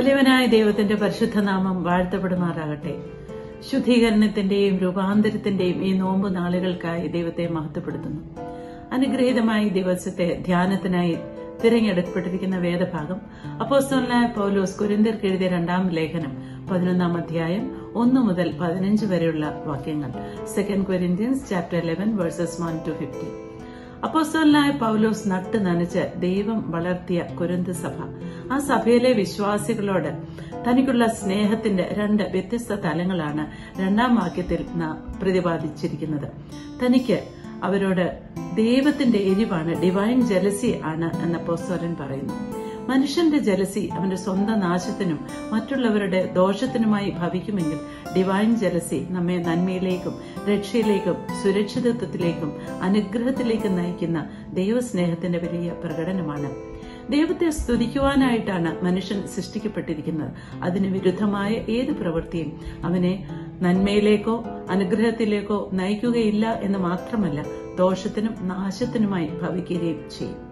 വലിയവനായ ദൈവത്തിന്റെ പരിശുദ്ധ നാമം വാഴ്ത്തപ്പെടുമാറാകട്ടെ. ശുദ്ധീകരണത്തിന്റെയും രൂപാന്തരത്തിന്റെയും ഈ നോമ്പ് നാളുകൾക്കായി ദൈവത്തെ മഹത്വപ്പെടുത്തുന്നു. അനുഗ്രഹീതമായ ദിവസത്തെ ധ്യാനത്തിനായി തിരഞ്ഞെടുക്കപ്പെട്ടിരിക്കുന്ന വേദഭാഗം അപ്പോസ്തലനായ പൗലോസ് കുരിന്തിർക്ക് എഴുതിയ രണ്ടാം ലേഖനം പതിനൊന്നാം അധ്യായം ഒന്ന് മുതൽ പതിനഞ്ച് വരെയുള്ള വാക്യങ്ങൾ. Second Corinthians chapter eleven verses one two fifty അപ്പോസ്തലനായ പൗലോസ് നട്ട് നനച്ച് ദൈവം വളർത്തിയ കുരന്ത സഭ. ആ സഭയിലെ വിശ്വാസികളോട് തനിക്കുള്ള സ്നേഹത്തിന്റെ രണ്ട് വ്യത്യസ്ത തലങ്ങളാണ് രണ്ടാം വാക്യത്തിൽ പ്രതിപാദിച്ചിരിക്കുന്നത്. തനിക്ക് അവരോട് ദൈവത്തിന്റെ എരിവാണ് ഡിവൈൻ ജലസി ആണ് എന്ന് അപ്പോസ്തലൻ പറയുന്നു. മനുഷ്യന്റെ ജലസി അവന്റെ സ്വന്തം നാശത്തിനും മറ്റുള്ളവരുടെ ദോഷത്തിനുമായി ഭവിക്കുമെങ്കിൽ ഡിവൈൻ ജലസി നമ്മെ നന്മയിലേക്കും രക്ഷയിലേക്കും സുരക്ഷിതത്വത്തിലേക്കും അനുഗ്രഹത്തിലേക്കും നയിക്കുന്ന ദൈവസ്നേഹത്തിന്റെ വലിയ പ്രകടനമാണ്. ദൈവത്തെ സ്തുതിക്കുവാനായിട്ടാണ് മനുഷ്യൻ സൃഷ്ടിക്കപ്പെട്ടിരിക്കുന്നത്. അതിന് വിരുദ്ധമായ ഏത് പ്രവൃത്തിയും അവനെ നന്മയിലേക്കോ അനുഗ്രഹത്തിലേക്കോ നയിക്കുകയില്ല എന്ന് മാത്രമല്ല ദോഷത്തിനും നാശത്തിനുമായി ഭവിക്കുകയും ചെയ്യും.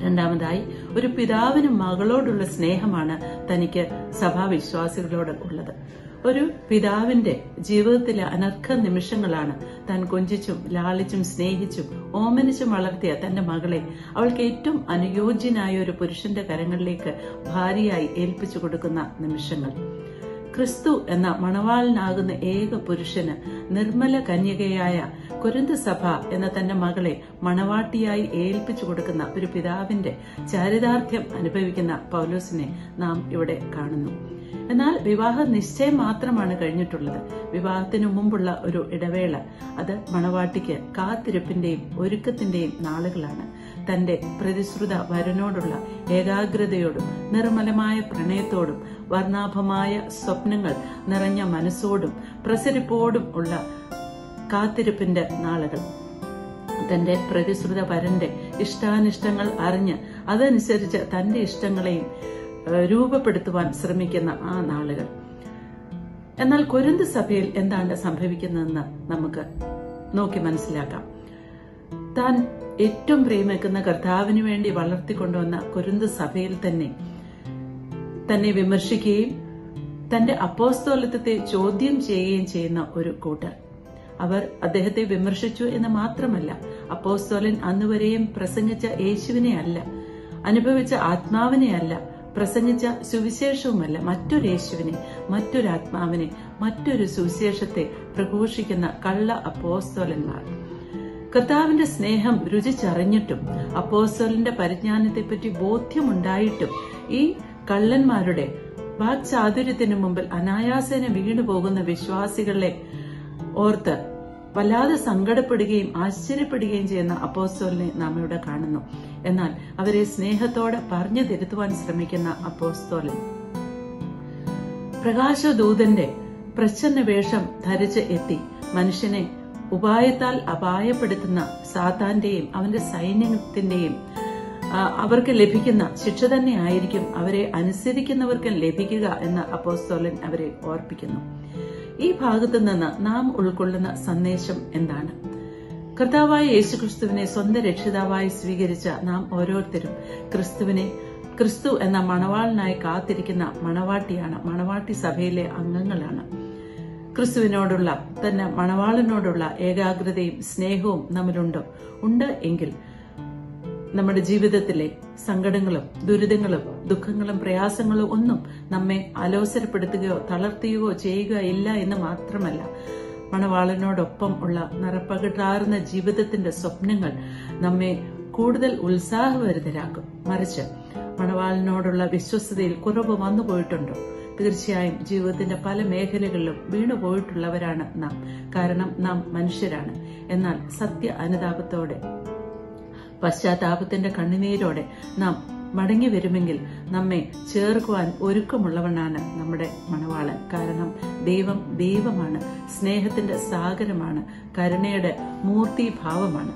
രണ്ടാമതായി ഒരു പിതാവിനും മകളോടുള്ള സ്നേഹമാണ് തനിക്ക് സഭാവിശ്വാസികളോട് ഉള്ളത്. ഒരു പിതാവിന്റെ ജീവിതത്തിലെ അനർഘ നിമിഷങ്ങളാണ് താൻ കൊഞ്ചിച്ചും ലാളിച്ചും സ്നേഹിച്ചും ഓമനിച്ചും വളർത്തിയ തന്റെ മകളെ അവൾക്ക് ഏറ്റവും അനുയോജ്യനായ ഒരു പുരുഷന്റെ കരങ്ങളിലേക്ക് ഭാര്യയായി ഏൽപ്പിച്ചു കൊടുക്കുന്ന നിമിഷങ്ങൾ. ക്രിസ്തു എന്ന മണവാളനാകുന്ന ഏക പുരുഷന് നിർമ്മല കന്യകയായ കുരുന്ത് സഭ എന്ന തന്റെ മകളെ മണവാട്ടിയായി ഏൽപ്പിച്ചു കൊടുക്കുന്ന ഒരു പിതാവിന്റെ ചാരിതാർത്ഥ്യം അനുഭവിക്കുന്ന പൗലോസിനെ നാം ഇവിടെ കാണുന്നു. എന്നാൽ വിവാഹ നിശ്ചയം മാത്രമാണ് കഴിഞ്ഞിട്ടുള്ളത്. വിവാഹത്തിന് മുമ്പുള്ള ഒരു ഇടവേള. അത് മണവാട്ടിക്ക് കാത്തിരിപ്പിന്റെയും ഒരുക്കത്തിന്റെയും നാളുകളാണ്. തന്റെ പ്രതിശ്രുത വരനോടുള്ള ഏകാഗ്രതയോടും നിർമ്മലമായ പ്രണയത്തോടും വർണാഭമായ സ്വപ്നങ്ങൾ നിറഞ്ഞ മനസ്സോടും പ്രസരിപ്പോടും ഉള്ള കാത്തിരിപ്പിന്റെ നാളുകൾ. തന്റെ പ്രതിശ്രുത വരന്റെ ഇഷ്ടാനിഷ്ടങ്ങൾ അറിഞ്ഞ് അതനുസരിച്ച് തന്റെ ഇഷ്ടങ്ങളെയും രൂപപ്പെടുത്തുവാൻ ശ്രമിക്കുന്ന ആ നാളുകൾ. എന്നാൽ കൊരിന്ത് സഭയിൽ എന്താണ് സംഭവിക്കുന്നതെന്ന് നമുക്ക് നോക്കി മനസ്സിലാക്കാം. താൻ ഏറ്റവും പ്രേമിക്കുന്ന കർത്താവിന് വേണ്ടി വളർത്തിക്കൊണ്ടുവന്ന കൊരിന്ത് സഭയിൽ തന്നെ തന്നെ വിമർശിക്കുകയും തന്റെ അപ്പോസ്തോലത്വത്തെ ചോദ്യം ചെയ്യുകയും ചെയ്യുന്ന ഒരു കൂട്ടർ. അവർ അദ്ദേഹത്തെ വിമർശിച്ചു എന്ന് മാത്രമല്ല അപ്പോസ്തോലൻ അന്നുവരെയും പ്രസംഗിച്ച യേശുവിനെ അല്ല അനുഭവിച്ച ആത്മാവിനെ അല്ല പ്രസംഗിച്ച സുവിശേഷവുമല്ല മറ്റൊരു യേശുവിനെ മറ്റൊരു ആത്മാവിനെ മറ്റൊരു സുവിശേഷത്തെ പ്രഘോഷിക്കുന്ന കള്ള അപ്പോസ്തോലന്മാർ. കർത്താവിന്റെ സ്നേഹം രുചിച്ചറിഞ്ഞിട്ടും അപ്പോസ്തോലിന്റെ പരിജ്ഞാനത്തെപ്പറ്റി ബോധ്യമുണ്ടായിട്ടും ഈ കള്ളന്മാരുടെ വാക്ചാതുര്യത്തിനു മുമ്പിൽ അനായാസേന വീണുപോകുന്ന വിശ്വാസികളെ ഓർത്ത് വല്ലാതെ സങ്കടപ്പെടുകയും ആശ്ചര്യപ്പെടുകയും ചെയ്യുന്ന അപ്പോസ്തോലിനെ നാം ഇവിടെ കാണുന്നു. എന്നാൽ അവരെ സ്നേഹത്തോടെ പറഞ്ഞു തിരുത്തുവാൻ ശ്രമിക്കുന്ന അപ്പോസ്തോലൻ പ്രകാശദൂതന്റെ പ്രച്ഛന്ന വേഷം ധരിച്ച് എത്തി. മനുഷ്യനെ ഉപായത്താൽ അപായപ്പെടുത്തുന്ന സാത്താന്റെയും അവന്റെ സൈന്യത്തിന്റെയും അവർക്ക് ലഭിക്കുന്ന ശിക്ഷ തന്നെ ആയിരിക്കും അവരെ അനുസരിക്കുന്നവർക്ക് ലഭിക്കുക എന്ന് അപ്പോസ്തോലൻ അവരെ ഓർപ്പിക്കുന്നു. ഈ ഭാഗത്ത് നിന്ന് നാം ഉൾക്കൊള്ളുന്ന സന്ദേശം എന്താണ്? കർത്താവായ യേശുക്രിസ്തുവിനെ സ്വന്തം രക്ഷിതാവായി സ്വീകരിച്ച നാം ഓരോരുത്തരും ക്രിസ്തുവിനെ ക്രിസ്തു എന്ന മണവാളിനായി കാത്തിരിക്കുന്ന മണവാട്ടിയാണ് മണവാട്ടി സഭയിലെ അംഗങ്ങളാണ്. ക്രിസ്തുവിനോടുള്ള തന്നെ മണവാളിനോടുള്ള ഏകാഗ്രതയും സ്നേഹവും നമ്മിലുണ്ടോ ഉണ്ട് എങ്കിൽ നമ്മുടെ ജീവിതത്തിലെ സങ്കടങ്ങളും ദുരിതങ്ങളും ദുഃഖങ്ങളും പ്രയാസങ്ങളും ഒന്നും നമ്മെ അലോസരപ്പെടുത്തുകയോ തളർത്തുകയോ ചെയ്യുകയില്ല എന്ന് മാത്രമല്ല. മണവാളനോടൊപ്പം ഉള്ള നിറപ്പകിട്ടാർന്ന ജീവിതത്തിന്റെ സ്വപ്നങ്ങൾ നമ്മെ കൂടുതൽ ഉത്സാഹഭരിതരാക്കും. മറിച്ച് മണവാളനോടുള്ള വിശ്വസ്തതയിൽ കുറവ് വന്നു പോയിട്ടുണ്ടോ? തീർച്ചയായും ജീവിതത്തിന്റെ പല മേഖലകളിലും വീണുപോയിട്ടുള്ളവരാണ് നാം. കാരണം നാം മനുഷ്യരാണ്. എന്നാൽ സത്യ അനുതാപത്തോടെ പശ്ചാത്താപത്തിന്റെ കണ്ണുനീരോടെ നാം മടങ്ങി വരുമെങ്കിൽ നമ്മെ ചേർക്കുവാൻ ഒരുക്കമുള്ളവനാണ് നമ്മുടെ മണവാളൻ. കാരണം ദൈവം ദൈവമാണ് സ്നേഹത്തിന്റെ സാഗരമാണ് കരുണയുടെ മൂർത്തിഭാവമാണ്.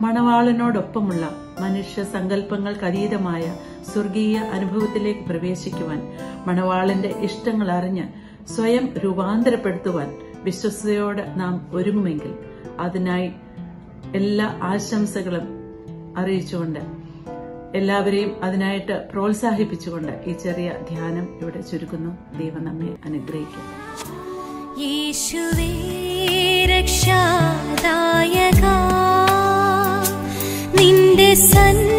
മണവാളനോടൊപ്പമുള്ള മനുഷ്യ സങ്കല്പങ്ങൾക്കതീതമായ സ്വർഗീയ അനുഭവത്തിലേക്ക് പ്രവേശിക്കുവാൻ മണവാളന്റെ ഇഷ്ടങ്ങൾ അറിഞ്ഞ് സ്വയം രൂപാന്തരപ്പെടുത്തുവാൻ വിശ്വസ്തയോടെ നാം ഒരുങ്ങുമെങ്കിൽ അതിനായി എല്ലാ ആശംസകളും അറിയിച്ചുകൊണ്ട് എല്ലാവരെയും അതിനായിട്ട് പ്രോത്സാഹിപ്പിച്ചുകൊണ്ട് ഈ ചെറിയ ധ്യാനം ഇവിടെ ചുരുക്കുന്നു. ദൈവം നമ്മെ അനുഗ്രഹിക്കുന്നു യേശുവേ നിന്റെ സന്ന